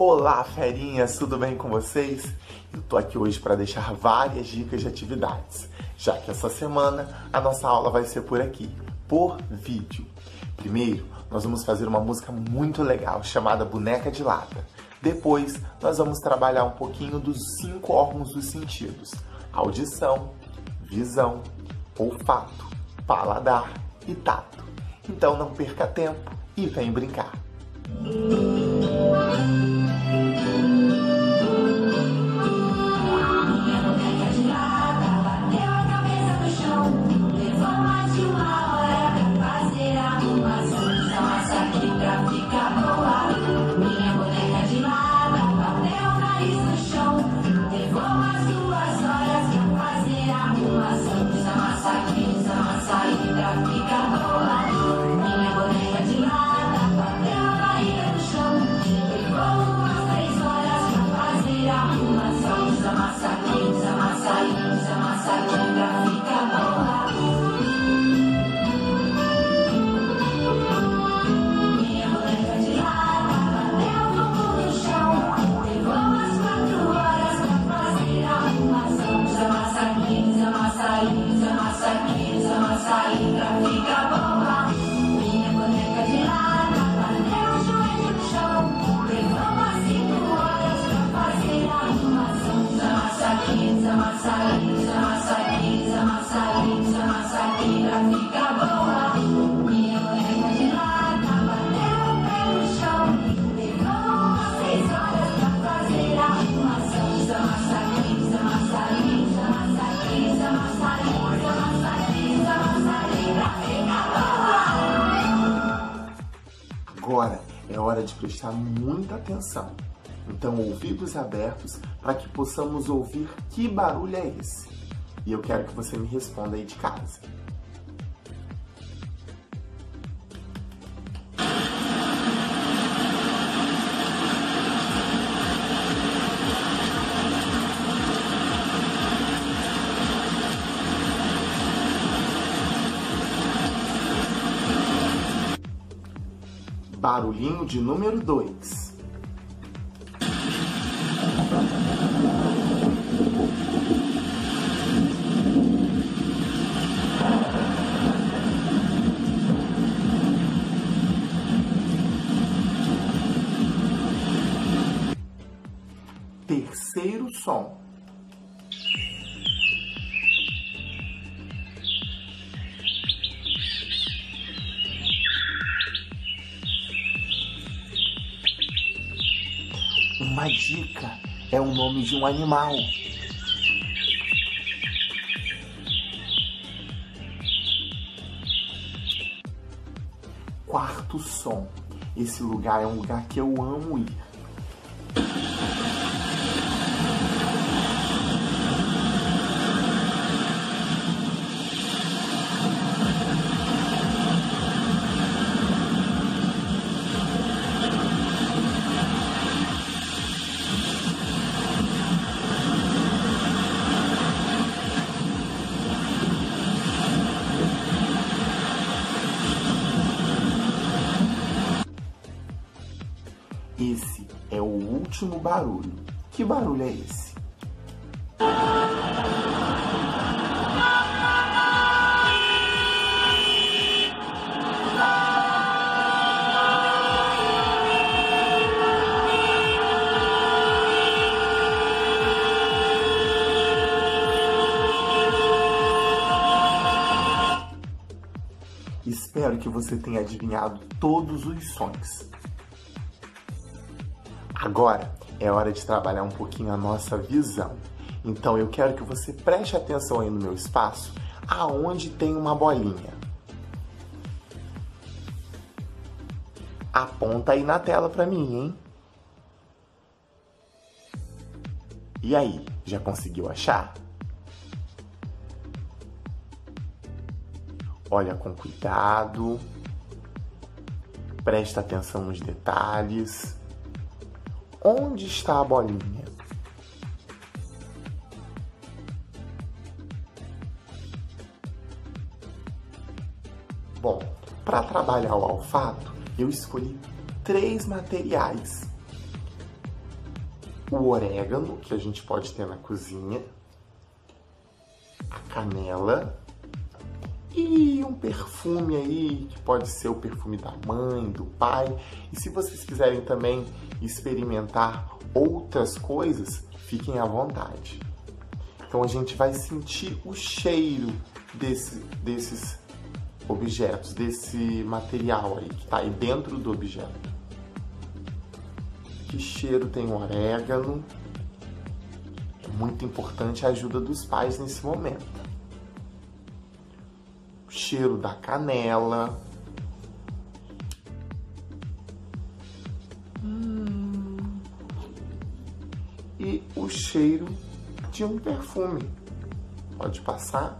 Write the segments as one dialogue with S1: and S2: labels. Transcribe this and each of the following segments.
S1: Olá, ferinhas, tudo bem com vocês? Eu tô aqui hoje para deixar várias dicas de atividades, já que essa semana a nossa aula vai ser por aqui, por vídeo. Primeiro, nós vamos fazer uma música muito legal chamada Boneca de Lata. Depois, nós vamos trabalhar um pouquinho dos cinco órgãos dos sentidos: audição, visão, olfato, paladar e tato. Então não perca tempo e vem brincar. Agora prestar muita atenção. Então, ouvidos abertos para que possamos ouvir que barulho é esse. E eu quero que você me responda aí de casa. Barulhinho de número 2. Terceiro som. Uma dica é o nome de um animal. Quarto som. Esse lugar é um lugar que eu amo ir. Esse é o último barulho. Que barulho é esse? Espero que você tenha adivinhado todos os sons. Agora é hora de trabalhar um pouquinho a nossa visão. Então eu quero que você preste atenção aí no meu espaço, aonde tem uma bolinha. Aponta aí na tela para mim, hein? E aí, já conseguiu achar? Olha com cuidado. Presta atenção nos detalhes. Onde está a bolinha? Bom, para trabalhar o olfato, eu escolhi três materiais. o orégano, que a gente pode ter na cozinha, a canela e um perfume aí, que pode ser o perfume da mãe, do pai. E se vocês quiserem também experimentar outras coisas, fiquem à vontade. Então a gente vai sentir o cheiro desse, desses objetos, desse material aí que está aí dentro do objeto. Que cheiro tem o orégano? É muito importante a ajuda dos pais nesse momento. O cheiro da canela. O cheiro de um perfume. Pode passar.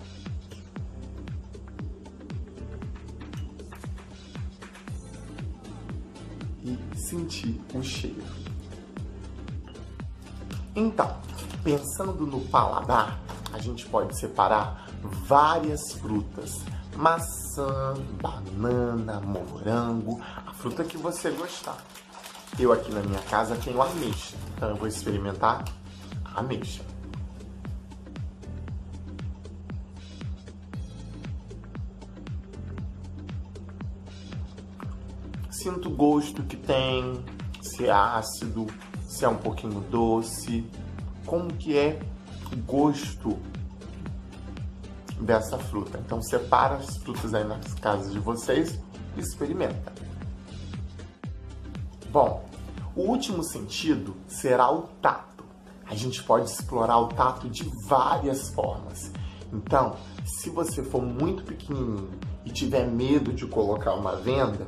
S1: E sentir o cheiro. Então, pensando no paladar, a gente pode separar várias frutas. Maçã, banana, morango, a fruta que você gostar. Eu aqui na minha casa tenho ameixa, então eu vou experimentar ameixa. Sinto o gosto que tem, se é ácido, se é um pouquinho doce, como que é o gosto dessa fruta. Então separa as frutas aí nas casas de vocês e experimenta. Bom, o último sentido será o tato. A gente pode explorar o tato de várias formas. Então, se você for muito pequenininho e tiver medo de colocar uma venda,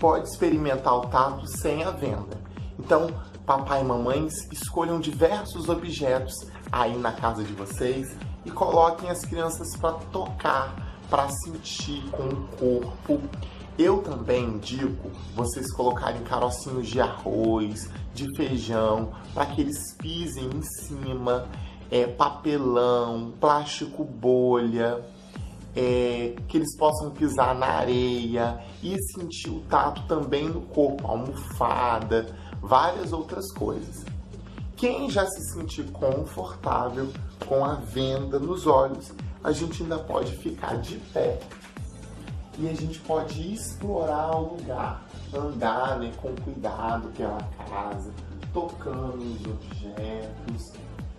S1: pode experimentar o tato sem a venda. Então, papai e mamães escolham diversos objetos aí na casa de vocês e coloquem as crianças para tocar, para sentir com o corpo. Eu também indico vocês colocarem carocinhos de arroz, de feijão, para que eles pisem em cima, é, papelão, plástico bolha, é, que eles possam pisar na areia e sentir o tato também no corpo, almofada, várias outras coisas. Quem já se sentir confortável com a venda nos olhos, a gente ainda pode ficar de pé e a gente pode explorar o lugar, andar né, com cuidado pela casa, tocando nos objetos,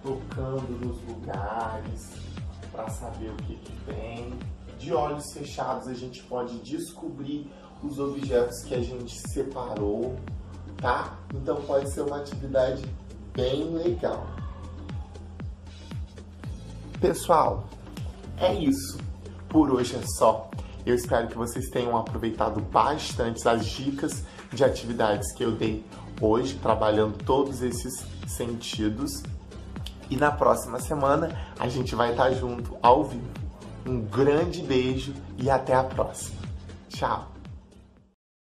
S1: tocando nos lugares para saber o que, que tem. De olhos fechados a gente pode descobrir os objetos que a gente separou, tá? Então pode ser uma atividade bem legal. Pessoal, é isso. Por hoje é só. Eu espero que vocês tenham aproveitado bastante as dicas de atividades que eu dei hoje, trabalhando todos esses sentidos. E na próxima semana a gente vai estar junto ao vivo. Um grande beijo e até a próxima. Tchau!